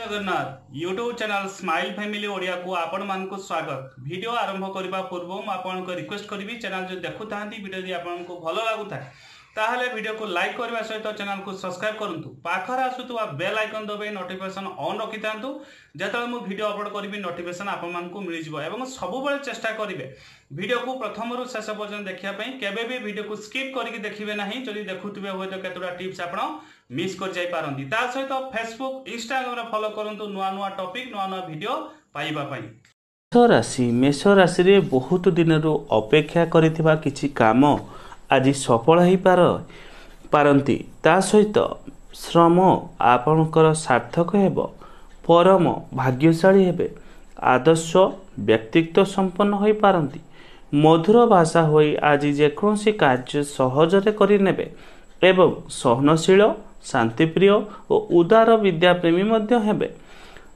Jagannath YouTube channel smile family ଓଡ଼ିଆକୁ ଆପଣମାନଙ୍କୁ ସ୍ୱାଗତ ଭିଡ଼ିଓ ଆରମ୍ଭ କରିବା ପୂର୍ବରୁ ମୁଁ ଆପଣଙ୍କୁ ରିକ୍ୱେଷ୍ଟ କରିବି ଚ୍ୟାନେଲ ଯଦି ଦେଖୁଥାନ୍ତି ଭିଡ଼ିଓ ଯଦି ଆପଣଙ୍କୁ ଭଲ ଲାଗୁଥାଏ ତାହେଲେ ଭିଡ଼ିଓକୁ ଲାଇକ୍ କରିବା ସହିତ ଚ୍ୟାନେଲକୁ ସବସ୍କ୍ରାଇବ୍ କରନ୍ତୁ ପାଖରେ ଆସୁଥିବା ବେଲ୍ ଆଇକନ୍ ଦବାଇ ନୋଟିଫିକେସନ୍ ଅନ୍ ରଖିଥାନ୍ତୁ। ଯେତେବେଳେ ମୁଁ ଭିଡ଼ିଓ ଅପଲୋଡ଼ କରିବି ନୋଟିଫିକେସନ୍ ଆପଣମାନଙ୍କୁ ମିଳିଯିବ ଏବଂ ସବୁବେଳେ ଚେଷ୍ଟା କରିବେ ଭିଡ଼ିଓକୁ ପ୍ରଥମରୁ ଶେଷ ପର୍ଯ୍ୟନ୍ତ ଦେଖିବା ପାଇଁ। କେବେ ବି ଭିଡ଼ିଓକୁ ସ୍କିପ୍ କରିକି ଦେଖିବେ ନାହିଁ। ଯଦି ଦେଖୁଥିବେ ହୁଏତ କେତେଟା ଟିପ୍ସ ଆପଣ ମିସ୍ କରିଯାଇପାରନ୍ତି। ତା ସହିତ ଫେସବୁକ୍ ଇନଷ୍ଟାଗ୍ରାମରେ ଫଲୋ କରନ୍ତୁ ନୂଆ ନୂଆ ଟପିକ୍ ନୂଆ ନୂଆ ଭିଡ଼ିଓ ପାଇବା ପାଇଁ। ମେଷ ରାଶି ମେଷ ରାଶିରେ ବହୁତ ଦିନରୁ ଅପେକ୍ଷା କରିଥିବା କିଛି କାମ ଆଜି ସଫଳ ହୋଇପାର ପାରନ୍ତି। ତା ସହିତ ଶ୍ରମ ଆପଣଙ୍କର ସାର୍ଥକ ହେବ ପରମ ଭାଗ୍ୟଶାଳୀ ହେବେ। ଆଦର୍ଶ ବ୍ୟକ୍ତିତ୍ୱ ସମ୍ପନ୍ନ ହୋଇପାରନ୍ତି ମଧୁର ଭାଷା ହୋଇ ଆଜି ଯେକୌଣସି କାର୍ଯ୍ୟ ସହଜରେ କରିନେବେ ଏବଂ ସହନଶୀଳ ଶାନ୍ତିପ୍ରିୟ ଓ ଉଦାର ବିଦ୍ୟାପ୍ରେମୀ ମଧ୍ୟ ହେବେ।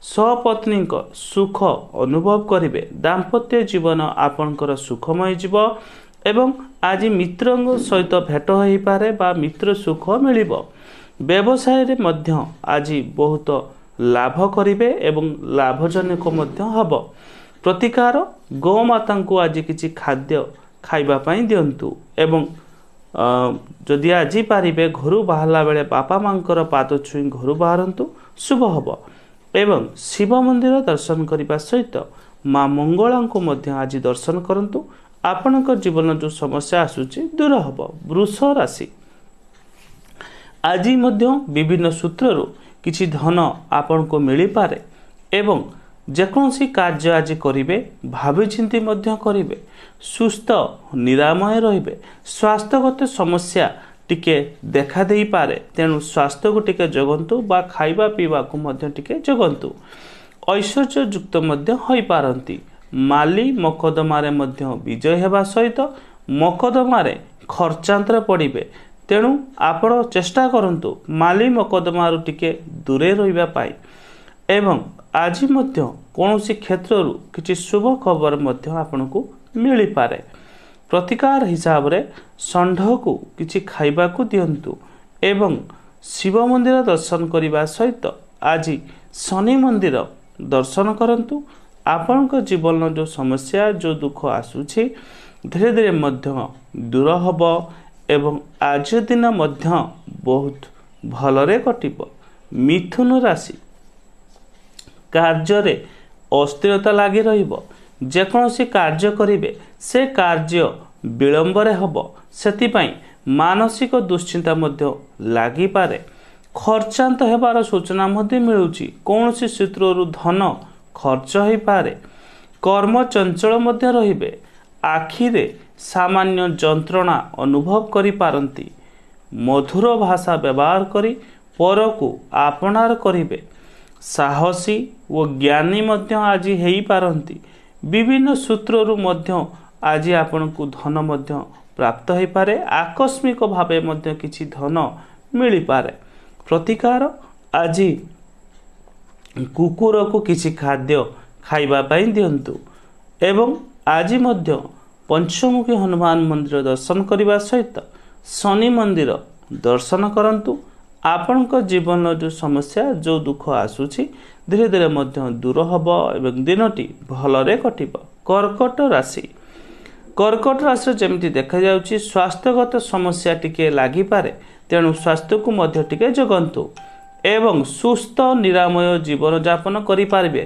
ସପତ୍ନୀଙ୍କ ସୁଖ ଅନୁଭବ କରିବେ। ଦାମ୍ପତ୍ୟ ଜୀବନ ଆପଣଙ୍କର ସୁଖମୟ ଯିବ। ଏବଂ ଆଜି ମିତ୍ରଙ୍କ ସହିତ ଭେଟ ହୋଇପାରେ ବା ମିତ୍ର ସୁଖ ମିଳିବ। ବ୍ୟବସାୟରେ ମଧ୍ୟ ଆଜି ବହୁତ ଲାଭ କରିବେ ଏବଂ ଲାଭଜନକ ମଧ୍ୟ ହେବ। ପ୍ରତିକାର ଗୋମାତାଙ୍କୁ ଆଜି କିଛି ଖାଦ୍ୟ ଖାଇବା ପାଇଁ ଦିଅନ୍ତୁ ଏବଂ ଯଦି ଆଜି ପାରିବେ ଘରୁ ବାହାରିଲା ବେଳେ ବାପା ମାଙ୍କର ପାଦ ଛୁଇଁ ଘରୁ ବାହାରନ୍ତୁ ଶୁଭ ହେବ। ଏବଂ ଶିବ ମନ୍ଦିର ଦର୍ଶନ କରିବା ସହିତ ମା ମଙ୍ଗଳାଙ୍କୁ ମଧ୍ୟ ଆଜି ଦର୍ଶନ କରନ୍ତୁ। ଆପଣଙ୍କ ଜୀବନ ଯେଉଁ ସମସ୍ୟା ଆସୁଛି ଦୂର ହେବ। ବୃଷ ରାଶି। ଆଜି ମଧ୍ୟ ବିଭିନ୍ନ ସୂତ୍ରରୁ କିଛି ଧନ ଆପଣଙ୍କୁ ମିଳିପାରେ ଏବଂ ଯେକୌଣସି କାର୍ଯ୍ୟ ଆଜି କରିବେ ଭାବିଚିନ୍ତି ମଧ୍ୟ କରିବେ। ସୁସ୍ଥ ନିରାମୟ ରହିବେ। ସ୍ୱାସ୍ଥ୍ୟଗତ ସମସ୍ୟା ଟିକେ ଦେଖା ଦେଇପାରେ। ତେଣୁ ସ୍ୱାସ୍ଥ୍ୟକୁ ଟିକେ ଜଗନ୍ତୁ ବା ଖାଇବା ପିଇବାକୁ ମଧ୍ୟ ଟିକେ ଜଗନ୍ତୁ। ଐଶ୍ୱର୍ଯ୍ୟଯୁକ୍ତ ମଧ୍ୟ ହୋଇପାରନ୍ତି। ମାଲି ମକଦ୍ଦମାରେ ମଧ୍ୟ ବିଜୟ ହେବା ସହିତ ମକଦ୍ଦମାରେ ଖର୍ଚ୍ଚାନ୍ତରେ ପଡ଼ିବେ। ତେଣୁ ଆପଣ ଚେଷ୍ଟା କରନ୍ତୁ ମାଲି ମକଦ୍ଦମାରୁ ଟିକେ ଦୂରେଇ ରହିବା ପାଇଁ। ଏବଂ ଆଜି ମଧ୍ୟ କୌଣସି କ୍ଷେତ୍ରରୁ କିଛି ଶୁଭ ଖବର ମଧ୍ୟ ଆପଣଙ୍କୁ ମିଳିପାରେ। ପ୍ରତିକାର ହିସାବରେ ଷଣ୍ଢକୁ କିଛି ଖାଇବାକୁ ଦିଅନ୍ତୁ ଏବଂ ଶିବ ମନ୍ଦିର ଦର୍ଶନ କରିବା ସହିତ ଆଜି ଶନି ମନ୍ଦିର ଦର୍ଶନ କରନ୍ତୁ ଆପଣଙ୍କ ଜୀବନର ଯେଉଁ ସମସ୍ୟା ଯେଉଁ ଦୁଃଖ ଆସୁଛି ଧୀରେ ଧୀରେ ମଧ୍ୟ ଦୂର ହେବ ଏବଂ ଆଜି ଦିନ ମଧ୍ୟ ବହୁତ ଭଲରେ କଟିବ। ମିଥୁନ ରାଶି କାର୍ଯ୍ୟରେ ଅସ୍ଥିରତା ଲାଗି ରହିବ। ଯେକୌଣସି କାର୍ଯ୍ୟ କରିବେ ସେ କାର୍ଯ୍ୟ ବିଳମ୍ବରେ ହେବ। ସେଥିପାଇଁ ମାନସିକ ଦୁଶ୍ଚିନ୍ତା ମଧ୍ୟ ଲାଗିପାରେ। ଖର୍ଚ୍ଚାନ୍ତ ହେବାର ସୂଚନା ମଧ୍ୟ ମିଳୁଛି। କୌଣସି ସୂତ୍ରରୁ ଧନ ଖର୍ଚ୍ଚ ହୋଇପାରେ। କର୍ମ ଚଞ୍ଚଳ ମଧ୍ୟ ରହିବେ। ଆଖିରେ ସାମାନ୍ୟ ଯନ୍ତ୍ରଣା ଅନୁଭବ କରିପାରନ୍ତି। ମଧୁର ଭାଷା ବ୍ୟବହାର କରି ପରକୁ ଆପଣାର କରିବେ। ସାହସୀ ଓ ଜ୍ଞାନୀ ମଧ୍ୟ ଆଜି ହେଇପାରନ୍ତି। ବିଭିନ୍ନ ସୂତ୍ରରୁ ମଧ୍ୟ ଆଜି ଆପଣଙ୍କୁ ଧନ ମଧ୍ୟ ପ୍ରାପ୍ତ ହୋଇପାରେ। ଆକସ୍ମିକ ଭାବେ ମଧ୍ୟ କିଛି ଧନ ମିଳିପାରେ। ପ୍ରତିକାର ଆଜି କୁକୁରକୁ କିଛି ଖାଦ୍ୟ ଖାଇବା ପାଇଁ ଦିଅନ୍ତୁ। ଏବଂ ଆଜି ମଧ୍ୟ ପଞ୍ଚମୁଖୀ ହନୁମାନ ମନ୍ଦିର ଦର୍ଶନ କରିବା ସହିତ ଶନି ମନ୍ଦିର ଦର୍ଶନ କରନ୍ତୁ। ଆପଣଙ୍କ ଜୀବନର ଯେଉଁ ସମସ୍ୟା ଯେଉଁ ଦୁଃଖ ଆସୁଛି ଧୀରେ ଧୀରେ ମଧ୍ୟ ଦୂର ହେବ ଏବଂ ଦିନଟି ଭଲରେ କଟିବ। କର୍କଟ ରାଶି। କର୍କଟ ରାଶିରେ ଯେମିତି ଦେଖାଯାଉଛି ସ୍ୱାସ୍ଥ୍ୟଗତ ସମସ୍ୟା ଟିକେ ଲାଗିପାରେ ତେଣୁ ସ୍ୱାସ୍ଥ୍ୟକୁ ମଧ୍ୟ ଟିକେ ଜଗନ୍ତୁ। ଏବଂ ସୁସ୍ଥ ନିରାମୟ ଜୀବନଯାପନ କରିପାରିବେ।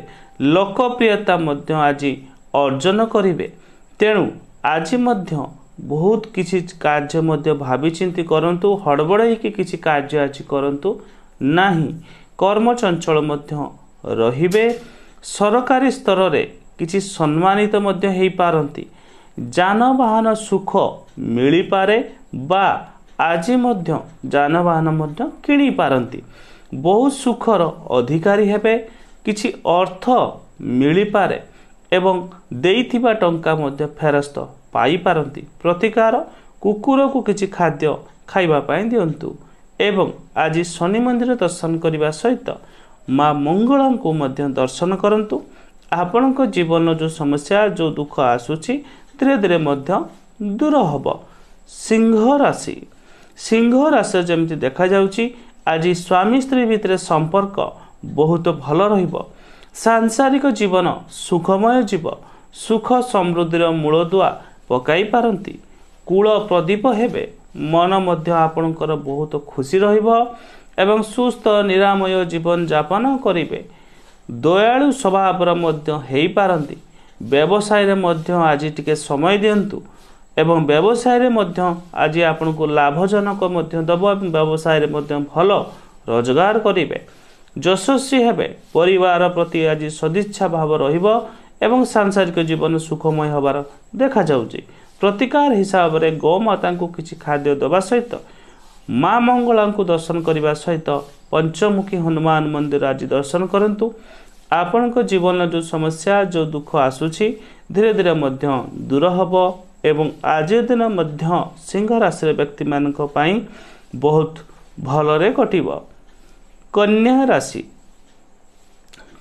ଲୋକପ୍ରିୟତା ମଧ୍ୟ ଆଜି ଅର୍ଜନ କରିବେ। ତେଣୁ ଆଜି ମଧ୍ୟ ବହୁତ କିଛି କାର୍ଯ୍ୟ ମଧ୍ୟ ଭାବିଚିନ୍ତି କରନ୍ତୁ ହଡ଼ବଡ଼ ହେଇକି କିଛି କାର୍ଯ୍ୟ ଆଜି କରନ୍ତୁ ନାହିଁ। କର୍ମଚଞ୍ଚଳ ମଧ୍ୟ ରହିବେ। ସରକାରୀ ସ୍ତରରେ କିଛି ସମ୍ମାନିତ ମଧ୍ୟ ହେଇପାରନ୍ତି। ଯାନବାହନ ସୁଖ ମିଳିପାରେ ବା ଆଜି ମଧ୍ୟ ଯାନବାହନ ମଧ୍ୟ କିଣିପାରନ୍ତି। ବହୁତ ସୁଖର ଅଧିକାରୀ ହେବେ କିଛି ଅର୍ଥ ମିଳିପାରେ ଏବଂ ଦେଇଥିବା ଟଙ୍କା ମଧ୍ୟ ଫେରସ୍ତ ପାଇପାରନ୍ତି। ପ୍ରତିକାର କୁକୁରକୁ କିଛି ଖାଦ୍ୟ ଖାଇବା ପାଇଁ ଦିଅନ୍ତୁ ଏବଂ ଆଜି ଶନି ମନ୍ଦିର ଦର୍ଶନ କରିବା ସହିତ ମା ମଙ୍ଗଳାଙ୍କୁ ମଧ୍ୟ ଦର୍ଶନ କରନ୍ତୁ। ଆପଣଙ୍କ ଜୀବନର ଯେଉଁ ସମସ୍ୟା ଯେଉଁ ଦୁଃଖ ଆସୁଛି ଧୀରେ ଧୀରେ ମଧ୍ୟ ଦୂର ହେବ। ସିଂହ ରାଶି ସିଂହ ରାଶି ଯେମିତି ଦେଖାଯାଉଛି ଆଜି ସ୍ୱାମୀ ସ୍ତ୍ରୀ ଭିତରେ ସମ୍ପର୍କ ବହୁତ ଭଲ ରହିବ। ସାଂସାରିକ ଜୀବନ ସୁଖମୟ ଯିବ। ସୁଖ ସମୃଦ୍ଧିର ମୂଳଦୁଆ ପକାଇ ପାରନ୍ତି। କୂଳ ପ୍ରଦୀପ ହେବେ। ମନ ମଧ୍ୟ ଆପଣଙ୍କର ବହୁତ ଖୁସି ରହିବ ଏବଂ ସୁସ୍ଥ ନିରାମୟ ଜୀବନଯାପନ କରିବେ। ଦୟାଳୁ ସ୍ୱଭାବର ମଧ୍ୟ ହେଇପାରନ୍ତି। ବ୍ୟବସାୟରେ ମଧ୍ୟ ଆଜି ଟିକେ ସମୟ ଦିଅନ୍ତୁ। ଏବଂ ବ୍ୟବସାୟରେ ମଧ୍ୟ ଆଜି ଆପଣଙ୍କୁ ଲାଭଜନକ ମଧ୍ୟ ଦେବ ଏବଂ ବ୍ୟବସାୟରେ ମଧ୍ୟ ଭଲ ରୋଜଗାର କରିବେ ଯଶସ୍ୱୀ ହେବେ ପରିବାର ପ୍ରତି ଆଜି ସଦିଚ୍ଛା ଭାବ ରହିବ ଏବଂ ସାଂସାରିକ ଜୀବନ ସୁଖମୟ ହେବାର ଦେଖାଯାଉଛି ପ୍ରତିକାର ହିସାବରେ ଗୋମାତାଙ୍କୁ କିଛି ଖାଦ୍ୟ ଦେବା ସହିତ ମା ମଙ୍ଗଳାଙ୍କୁ ଦର୍ଶନ କରିବା ସହିତ ପଞ୍ଚମୁଖୀ ହନୁମାନ ମନ୍ଦିର ଆଜି ଦର୍ଶନ କରନ୍ତୁ ଆପଣଙ୍କ ଜୀବନର ଯେଉଁ ସମସ୍ୟା ଯେଉଁ ଦୁଃଖ ଆସୁଛି ଧୀରେ ଧୀରେ ମଧ୍ୟ ଦୂର ହେବ ଏବଂ ଆଜିର ଦିନ ମଧ୍ୟ ସିଂହ ରାଶିର ବ୍ୟକ୍ତିମାନଙ୍କ ପାଇଁ ବହୁତ ଭଲରେ କଟିବ। କନ୍ୟା ରାଶି।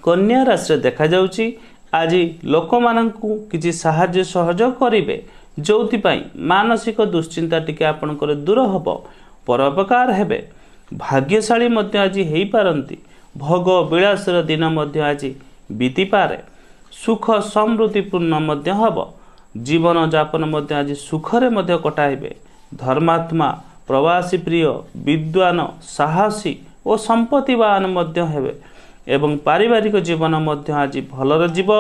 କନ୍ୟା ରାଶିରେ ଦେଖାଯାଉଛି ଆଜି ଲୋକମାନଙ୍କୁ କିଛି ସାହାଯ୍ୟ ସହଯୋଗ କରିବେ ଯେଉଁଥିପାଇଁ ମାନସିକ ଦୁଶ୍ଚିନ୍ତା ଟିକେ ଆପଣଙ୍କର ଦୂର ହେବ ପରୋପକାର ହେବେ। ଭାଗ୍ୟଶାଳୀ ମଧ୍ୟ ଆଜି ହେଇପାରନ୍ତି ଭୋଗ ବିଳାସର ଦିନ ମଧ୍ୟ ଆଜି ବିତିପାରେ। ସୁଖ ସମୃଦ୍ଧିପୂର୍ଣ୍ଣ ମଧ୍ୟ ହେବ। ଜୀବନଯାପନ ମଧ୍ୟ ଆଜି ସୁଖରେ ମଧ୍ୟ କଟାଇବେ। ଧର୍ମାତ୍ମା ପ୍ରବାସୀ ପ୍ରିୟ ବିଦ୍ୱାନ ସାହସୀ ଓ ସମ୍ପତ୍ତିବାନ ମଧ୍ୟ ହେବେ ଏବଂ ପାରିବାରିକ ଜୀବନ ମଧ୍ୟ ଆଜି ଭଲରେ ଯିବ।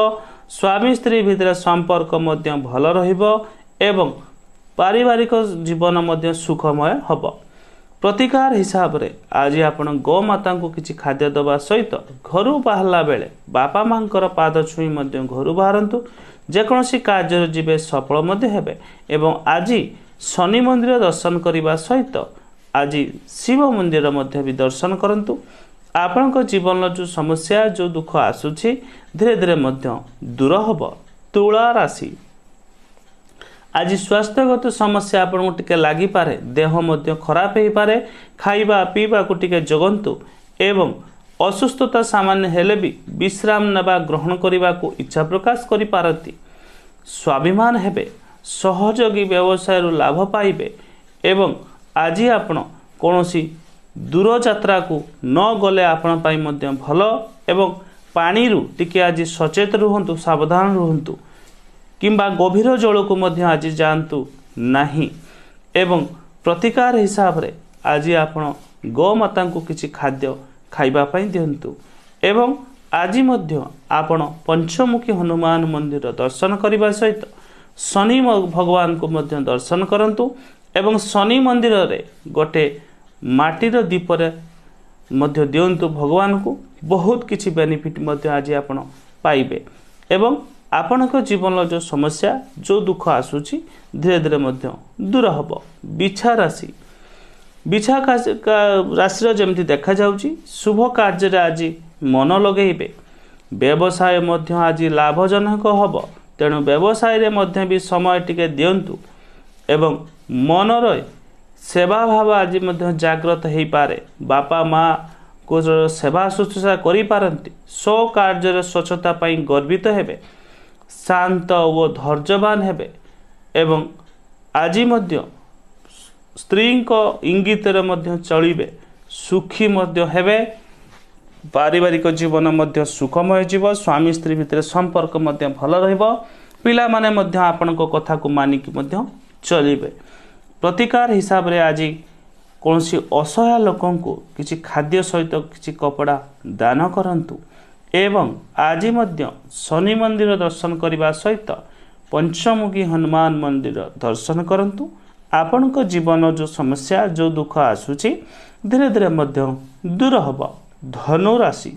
ସ୍ୱାମୀ ସ୍ତ୍ରୀ ଭିତରେ ସମ୍ପର୍କ ମଧ୍ୟ ଭଲ ରହିବ ଏବଂ ପାରିବାରିକ ଜୀବନ ମଧ୍ୟ ସୁଖମୟ ହେବ। ପ୍ରତିକାର ହିସାବରେ ଆଜି ଆପଣ ଗୋମାତାଙ୍କୁ କିଛି ଖାଦ୍ୟ ଦେବା ସହିତ ଘରୁ ବାହାରିଲା ବେଳେ ବାପା ମାଙ୍କର ପାଦ ଛୁଇଁ ମଧ୍ୟ ଘରୁ ବାହାରନ୍ତୁ। ଯେକୌଣସି କାର୍ଯ୍ୟରେ ଯିବେ ସଫଳ ମଧ୍ୟ ହେବେ ଏବଂ ଆଜି ଶନି ମନ୍ଦିର ଦର୍ଶନ କରିବା ସହିତ ଆଜି ଶିବ ମନ୍ଦିର ମଧ୍ୟ ବି ଦର୍ଶନ କରନ୍ତୁ। ଆପଣଙ୍କ ଜୀବନର ଯେଉଁ ସମସ୍ୟା ଯେଉଁ ଦୁଃଖ ଆସୁଛି ଧୀରେ ଧୀରେ ମଧ୍ୟ ଦୂର ହେବ। ତୁଳା ରାଶି। ଆଜି ସ୍ୱାସ୍ଥ୍ୟଗତ ସମସ୍ୟା ଆପଣଙ୍କୁ ଟିକେ ଲାଗିପାରେ ଦେହ ମଧ୍ୟ ଖରାପ ହେଇପାରେ ଖାଇବା ପିଇବାକୁ ଟିକେ ଜଗନ୍ତୁ ଏବଂ ଅସୁସ୍ଥତା ସାମାନ୍ୟ ହେଲେ ବି ବିଶ୍ରାମ ନେବା ଗ୍ରହଣ କରିବାକୁ ଇଚ୍ଛା ପ୍ରକାଶ କରିପାରନ୍ତି। ସ୍ୱାଭିମାନ ହେବେ ସହଯୋଗୀ ବ୍ୟବସାୟରୁ ଲାଭ ପାଇବେ ଏବଂ ଆଜି ଆପଣ କୌଣସି ଦୂରଯାତ୍ରାକୁ ନ ଗଲେ ଆପଣ ପାଇଁ ମଧ୍ୟ ଭଲ ଏବଂ ପାଣିରୁ ଟିକେ ଆଜି ସଚେତ ରୁହନ୍ତୁ ସାବଧାନ ରୁହନ୍ତୁ କିମ୍ବା ଗଭୀର ଜଳକୁ ମଧ୍ୟ ଆଜି ଯାଆନ୍ତୁ ନାହିଁ ଏବଂ ପ୍ରତିକାର ହିସାବରେ ଆଜି ଆପଣ ଗୋମାତାଙ୍କୁ କିଛି ଖାଦ୍ୟ ଖାଇବା ପାଇଁ ଦିଅନ୍ତୁ। ଏବଂ ଆଜି ମଧ୍ୟ ଆପଣ ପଞ୍ଚମୁଖୀ ହନୁମାନ ମନ୍ଦିର ଦର୍ଶନ କରିବା ସହିତ ଶନି ଭଗବାନଙ୍କୁ ମଧ୍ୟ ଦର୍ଶନ କରନ୍ତୁ ଏବଂ ଶନି ମନ୍ଦିରରେ ଗୋଟେ ମାଟିର ଦୀପରେ ମଧ୍ୟ ଦିଅନ୍ତୁ ଭଗବାନଙ୍କୁ। ବହୁତ କିଛି ବେନିଫିଟ୍ ମଧ୍ୟ ଆଜି ଆପଣ ପାଇବେ। ଏବଂ ଆପଣଙ୍କ ଜୀବନର ଯେଉଁ ସମସ୍ୟା ଯେଉଁ ଦୁଃଖ ଆସୁଛି ଧୀରେ ଧୀରେ ମଧ୍ୟ ଦୂର ହେବ। ବିଛା ରାଶି ବିଛା ରାଶିର ଯେମିତି ଦେଖାଯାଉଛି ଶୁଭ କାର୍ଯ୍ୟରେ ଆଜି ମନ ଲଗେଇବେ। ବ୍ୟବସାୟ ମଧ୍ୟ ଆଜି ଲାଭଜନକ ହେବ। ତେଣୁ ବ୍ୟବସାୟରେ ମଧ୍ୟ ବି ସମୟ ଟିକେ ଦିଅନ୍ତୁ ଏବଂ ମନର ସେବା ଭାବ ଆଜି ମଧ୍ୟ ଜାଗ୍ରତ ହେଇପାରେ। ବାପା ମାଆକୁ ସେବା ଶୁଶ୍ରୂଷା କରିପାରନ୍ତି। ସ୍ୱ କାର୍ଯ୍ୟରେ ସ୍ୱଚ୍ଛତା ପାଇଁ ଗର୍ବିତ ହେବେ। ଶାନ୍ତ ଓ ଧୈର୍ଯ୍ୟବାନ ହେବେ ଏବଂ ଆଜି ମଧ୍ୟ ସ୍ତ୍ରୀଙ୍କ ଇଙ୍ଗିତରେ ମଧ୍ୟ ଚଳିବେ ସୁଖୀ ମଧ୍ୟ ହେବେ ପାରିବାରିକ ଜୀବନ ମଧ୍ୟ ସୁଖମୟ ଯିବ ସ୍ୱାମୀ ସ୍ତ୍ରୀ ଭିତରେ ସମ୍ପର୍କ ମଧ୍ୟ ଭଲ ରହିବ ପିଲାମାନେ ମଧ୍ୟ ଆପଣଙ୍କ କଥାକୁ ମାନିକି ମଧ୍ୟ ଚଳିବେ। ପ୍ରତିକାର ହିସାବରେ ଆଜି କୌଣସି ଅସହାୟ ଲୋକଙ୍କୁ କିଛି ଖାଦ୍ୟ ସହିତ କିଛି କପଡ଼ା ଦାନ କରନ୍ତୁ ଏବଂ ଆଜି ମଧ୍ୟ ଶନି ମନ୍ଦିର ଦର୍ଶନ କରିବା ସହିତ ପଞ୍ଚମୁଖୀ ହନୁମାନ ମନ୍ଦିର ଦର୍ଶନ କରନ୍ତୁ। ଆପଣଙ୍କ ଜୀବନ ଯେଉଁ ସମସ୍ୟା ଯେଉଁ ଦୁଃଖ ଆସୁଛି ଧୀରେ ଧୀରେ ମଧ୍ୟ ଦୂର ହେବ। ଧନୁରାଶି।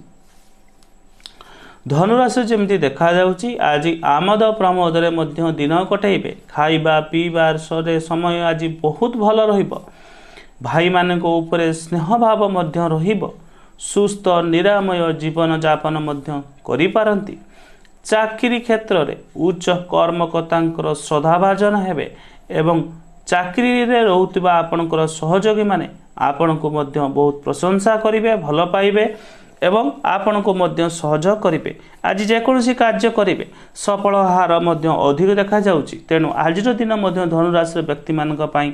ଧନୁରାଶି ଯେମିତି ଦେଖାଯାଉଛି ଆଜି ଆମୋଦ ପ୍ରମୋଦରେ ମଧ୍ୟ ଦିନ କଟାଇବେ। ଖାଇବା ପିଇବାରେ ସମୟ ଆଜି ବହୁତ ଭଲ ରହିବ। ଭାଇମାନଙ୍କ ଉପରେ ସ୍ନେହ ଭାବ ମଧ୍ୟ ରହିବ। ସୁସ୍ଥ ନିରାମୟ ଜୀବନଯାପନ ମଧ୍ୟ କରିପାରନ୍ତି। ଚାକିରି କ୍ଷେତ୍ରରେ ଉଚ୍ଚ କର୍ମକର୍ତ୍ତାଙ୍କର ଶ୍ରଦ୍ଧାଭାଜନ ହେବେ ଏବଂ ଚାକିରିରେ ରହୁଥିବା ଆପଣଙ୍କର ସହଯୋଗୀମାନେ ଆପଣଙ୍କୁ ମଧ୍ୟ ବହୁତ ପ୍ରଶଂସା କରିବେ ଭଲ ପାଇବେ ଏବଂ ଆପଣଙ୍କୁ ମଧ୍ୟ ସହଯୋଗ କରିବେ। ଆଜି ଯେକୌଣସି କାର୍ଯ୍ୟ କରିବେ ସଫଳ ହାର ମଧ୍ୟ ଅଧିକ ଦେଖାଯାଉଛି। ତେଣୁ ଆଜିର ଦିନ ମଧ୍ୟ ଧନୁରାଶିର ବ୍ୟକ୍ତିମାନଙ୍କ ପାଇଁ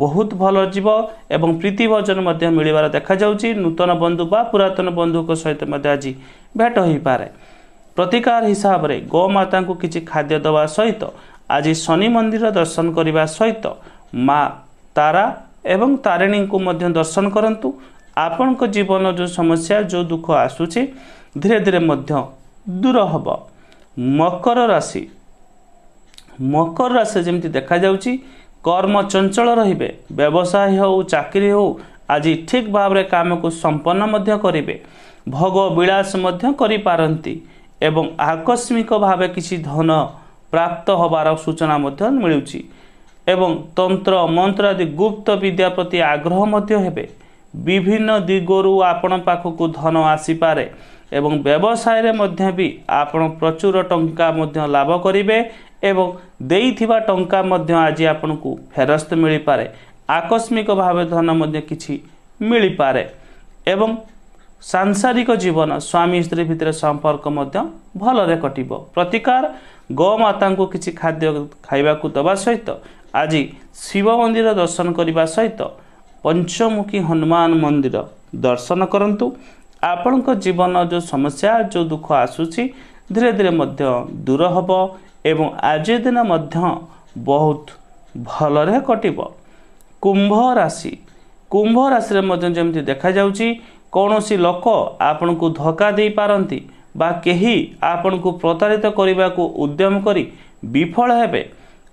ବହୁତ ଭଲ ଯିବ ଏବଂ ପ୍ରୀତିଭୋଜନ ମଧ୍ୟ ମିଳିବାର ଦେଖାଯାଉଛି। ନୂତନ ବନ୍ଧୁ ବା ପୁରାତନ ବନ୍ଧୁଙ୍କ ସହିତ ମଧ୍ୟ ଆଜି ଭେଟ ହୋଇପାରେ। ପ୍ରତିକାର ହିସାବରେ ଗୋମାତାଙ୍କୁ କିଛି ଖାଦ୍ୟ ଦେବା ସହିତ ଆଜି ଶନି ମନ୍ଦିର ଦର୍ଶନ କରିବା ସହିତ ମା ତାରା ଏବଂ ତାରିଣୀଙ୍କୁ ମଧ୍ୟ ଦର୍ଶନ କରନ୍ତୁ। ଆପଣଙ୍କ ଜୀବନର ଯେଉଁ ସମସ୍ୟା ଯେଉଁ ଦୁଃଖ ଆସୁଛି ଧୀରେ ଧୀରେ ମଧ୍ୟ ଦୂର ହେବ। ମକର ରାଶି। ମକର ରାଶି ଯେମିତି ଦେଖାଯାଉଛି କର୍ମ ଚଞ୍ଚଳ ରହିବେ ବ୍ୟବସାୟ ହେଉ ଚାକିରି ହେଉ ଆଜି ଠିକ୍ ଭାବରେ କାମକୁ ସମ୍ପନ୍ନ ମଧ୍ୟ କରିବେ। ଭୋଗ ବିଳାସ ମଧ୍ୟ କରିପାରନ୍ତି ଏବଂ ଆକସ୍ମିକ ଭାବେ କିଛି ଧନ ପ୍ରାପ୍ତ ହେବାର ସୂଚନା ମଧ୍ୟ ମିଳୁଛି। ଏବଂ ତନ୍ତ୍ର ମନ୍ତ୍ର ଆଦି ଗୁପ୍ତ ବିଦ୍ୟା ପ୍ରତି ଆଗ୍ରହ ମଧ୍ୟ ହେବେ ବିଭିନ୍ନ ଦିଗରୁ ଆପଣ ପାଖକୁ ଧନ ଆସିପାରେ ଏବଂ ବ୍ୟବସାୟରେ ମଧ୍ୟ ବି ଆପଣ ପ୍ରଚୁର ଟଙ୍କା ମଧ୍ୟ ଲାଭ କରିବେ ଏବଂ ଦେଇଥିବା ଟଙ୍କା ମଧ୍ୟ ଆଜି ଆପଣଙ୍କୁ ଫେରସ୍ତ ମିଳିପାରେ। ଆକସ୍ମିକ ଭାବେ ଧନ ମଧ୍ୟ କିଛି ମିଳିପାରେ ଏବଂ ସାଂସାରିକ ଜୀବନ ସ୍ୱାମୀ ସ୍ତ୍ରୀ ଭିତରେ ସମ୍ପର୍କ ମଧ୍ୟ ଭଲରେ କଟିବ। ପ୍ରତିକାର ଗୋମାତାଙ୍କୁ କିଛି ଖାଦ୍ୟ ଖାଇବାକୁ ଦେବା ସହିତ ଆଜି ଶିବ ମନ୍ଦିର ଦର୍ଶନ କରିବା ସହିତ ପଞ୍ଚମୁଖୀ ହନୁମାନ ମନ୍ଦିର ଦର୍ଶନ କରନ୍ତୁ। ଆପଣଙ୍କ ଜୀବନ ଯେଉଁ ସମସ୍ୟା ଯେଉଁ ଦୁଃଖ ଆସୁଛି ଧୀରେ ଧୀରେ ମଧ୍ୟ ଦୂର ହେବ ଏବଂ ଆଜି ଦିନ ମଧ୍ୟ ବହୁତ ଭଲରେ କଟିବ। କୁମ୍ଭ ରାଶି। କୁମ୍ଭ ରାଶିରେ ମଧ୍ୟ ଯେମିତି ଦେଖାଯାଉଛି କୌଣସି ଲୋକ ଆପଣଙ୍କୁ ଧୋକା ଦେଇପାରନ୍ତି ବା କେହି ଆପଣଙ୍କୁ ପ୍ରତାରିତ କରିବାକୁ ଉଦ୍ୟମ କରି ବିଫଳ ହେବେ।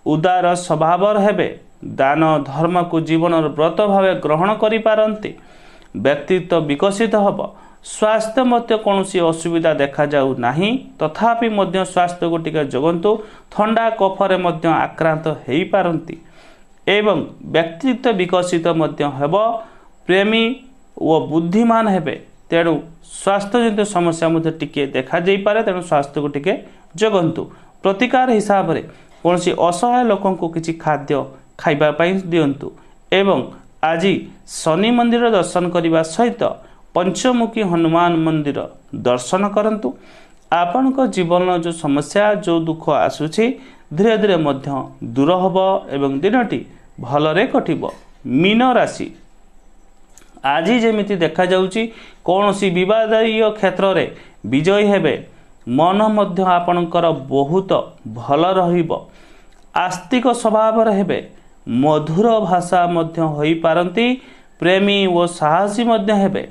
ଉଦାର ସ୍ୱଭାବର ହେବେ ଦାନ ଧର୍ମକୁ ଜୀବନର ବ୍ରତ ଭାବେ ଗ୍ରହଣ କରିପାରନ୍ତି ବ୍ୟକ୍ତିତ୍ୱ ବିକଶିତ ହେବ ସ୍ୱାସ୍ଥ୍ୟ ମଧ୍ୟ କୌଣସି ଅସୁବିଧା ଦେଖାଯାଉ ନାହିଁ ତଥାପି ମଧ୍ୟ ସ୍ୱାସ୍ଥ୍ୟକୁ ଟିକେ ଜଗନ୍ତୁ ଥଣ୍ଡା କଫରେ ମଧ୍ୟ ଆକ୍ରାନ୍ତ ହୋଇପାରନ୍ତି ଏବଂ ବ୍ୟକ୍ତିତ୍ୱ ବିକଶିତ ମଧ୍ୟ ହେବ ପ୍ରେମୀ ଓ ବୁଦ୍ଧିମାନ ହେବେ ତେଣୁ ସ୍ୱାସ୍ଥ୍ୟଜନିତ ସମସ୍ୟା ମଧ୍ୟ ଟିକିଏ ଦେଖାଯାଇପାରେ ତେଣୁ ସ୍ୱାସ୍ଥ୍ୟକୁ ଟିକେ ଜଗନ୍ତୁ। ପ୍ରତିକାର ହିସାବରେ କୌଣସି ଅସହାୟ ଲୋକଙ୍କୁ କିଛି ଖାଦ୍ୟ ଖାଇବା ପାଇଁ ଦିଅନ୍ତୁ ଏବଂ ଆଜି ଶନି ମନ୍ଦିର ଦର୍ଶନ କରିବା ସହିତ ପଞ୍ଚମୁଖୀ ହନୁମାନ ମନ୍ଦିର ଦର୍ଶନ କରନ୍ତୁ। ଆପଣଙ୍କ ଜୀବନର ଯେଉଁ ସମସ୍ୟା ଯେଉଁ ଦୁଃଖ ଆସୁଛି ଧୀରେ ଧୀରେ ମଧ୍ୟ ଦୂର ହେବ ଏବଂ ଦିନଟି ଭଲରେ କଟିବ। ମୀନ ରାଶି। ଆଜି ଯେମିତି ଦେଖାଯାଉଛି କୌଣସି ବିବାଦୀୟ କ୍ଷେତ୍ରରେ ବିଜୟୀ ହେବେ ମନ ମଧ୍ୟ ଆପଣଙ୍କର ବହୁତ ଭଲ ରହିବ। ଆସ୍ତିକ ସ୍ୱଭାବର ହେବେ ମଧୁର ଭାଷା ମଧ୍ୟ ହୋଇପାରନ୍ତି ପ୍ରେମୀ ଓ ସାହସୀ ମଧ୍ୟ ହେବେ।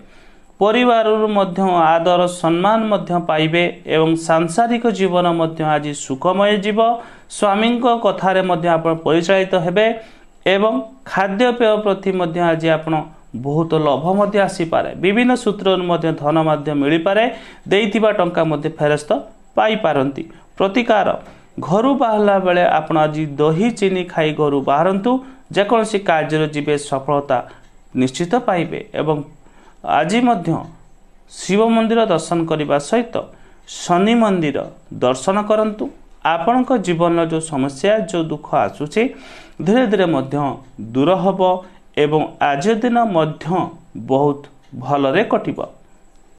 ପରିବାରରୁ ମଧ୍ୟ ଆଦର ସମ୍ମାନ ମଧ୍ୟ ପାଇବେ ଏବଂ ସାଂସାରିକ ଜୀବନ ମଧ୍ୟ ଆଜି ସୁଖମୟ ଯିବ। ସ୍ୱାମୀଙ୍କ କଥାରେ ମଧ୍ୟ ଆପଣ ପରିଚାଳିତ ହେବେ ଏବଂ ଖାଦ୍ୟପେୟ ପ୍ରତି ମଧ୍ୟ ଆଜି ଆପଣ ବହୁତ ଲୋଭ ମଧ୍ୟ ଆସିପାରେ। ବିଭିନ୍ନ ସୂତ୍ରରୁ ମଧ୍ୟ ଧନ ମଧ୍ୟ ମିଳିପାରେ। ଦେଇଥିବା ଟଙ୍କା ମଧ୍ୟ ଫେରସ୍ତ ପାଇପାରନ୍ତି। ପ୍ରତିକାର ଘରୁ ବାହାରିଲା ବେଳେ ଆପଣ ଆଜି ଦହି ଚିନି ଖାଇ ଘରୁ ବାହାରନ୍ତୁ। ଯେକୌଣସି କାର୍ଯ୍ୟରେ ଯିବେ ସଫଳତା ନିଶ୍ଚିତ ପାଇବେ ଏବଂ ଆଜି ମଧ୍ୟ ଶିବ ମନ୍ଦିର ଦର୍ଶନ କରିବା ସହିତ ଶନି ମନ୍ଦିର ଦର୍ଶନ କରନ୍ତୁ। ଆପଣଙ୍କ ଜୀବନର ଯେଉଁ ସମସ୍ୟା ଯେଉଁ ଦୁଃଖ ଆସୁଛି ଧୀରେ ଧୀରେ ମଧ୍ୟ ଦୂର ହେବ। ଏବଂ ଆଜି ଦିନ ମଧ୍ୟ ବହୁତ ଭଲରେ କଟିବ